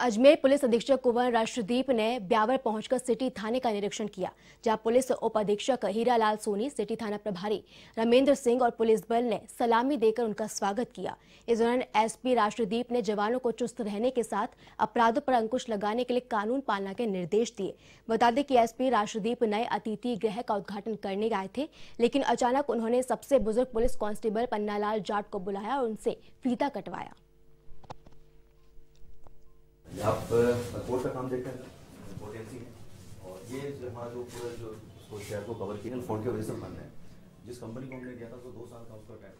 Ajmer police अधीक्षक कुंवर राष्ट्रदीप ने ब्यावर पहुंचकर सिटी थाने का निरीक्षण किया, जहाँ पुलिस उप अधीक्षक हीरालाल सोनी, सिटी थाना प्रभारी रमेंद्र सिंह और पुलिस बल ने सलामी देकर उनका स्वागत किया। इस दौरान एसपी राष्ट्रदीप ने जवानों को चुस्त रहने के साथ अपराधों पर अंकुश लगाने के लिए कानून पालना के निर्देश दिए। बता दें कि एसपी राष्ट्रदीप नए अतिथि गृह का उद्घाटन करने आए थे, लेकिन अचानक उन्होंने सबसे बुज़ुर्ग पुलिस कांस्टेबल पन्नालाल जाट को बुलाया और उनसे फीता कटवाया। आप रिपोर्ट का काम देखते हैं रिपोर्ट एजेंसी है। और ये हमारा जो पूरा जो उसको शेयर को कवर किया फ़ोन की वजह से बन रहे हैं। जिस कंपनी को हमने दिया था तो दो साल का उसका टाइम